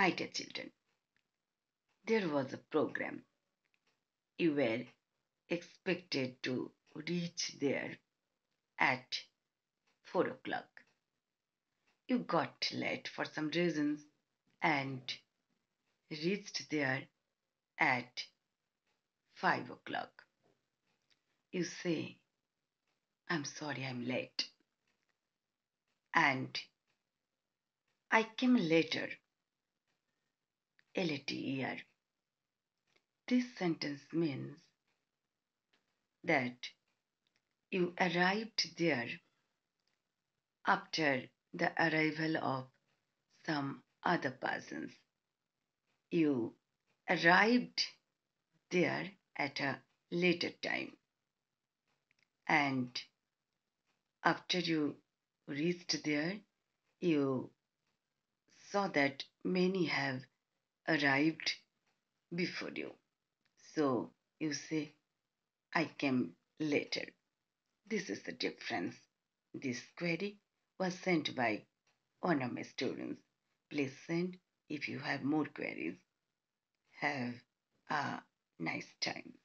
My dear children, there was a program. You were expected to reach there at 4 o'clock. You got late for some reasons and reached there at 5 o'clock. You say, I'm sorry I'm late. And I came later. L-A-T-E-R. This sentence means that you arrived there after the arrival of some other persons. You arrived there at a later time. And after you reached there, you saw that many have arrived before you. So you say, I came later. This is the difference. This query was sent by one of my students. Please send if you have more queries. Have a nice time.